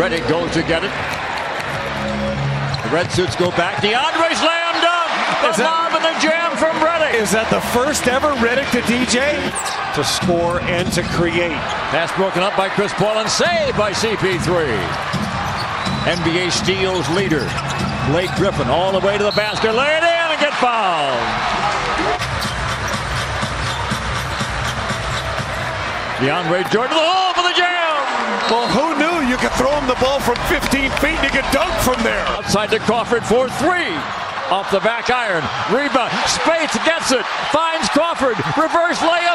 Redick goes to get it. The Red Suits go back. DeAndre slam dunk. The lob and the jam from Redick. Is that the first ever Redick to DJ? To score and to create. Pass broken up by Chris Paul and saved by CP3. NBA steals leader. Blake Griffin all the way to the basket. Lay it in and get fouled. DeAndre Jordan to the hole for the jam. Well, who could throw him the ball from 15 feet and you could dunk from there? Outside to Crawford for three. Off the back iron. Rebound. Speights gets it. Finds Crawford. Reverse layup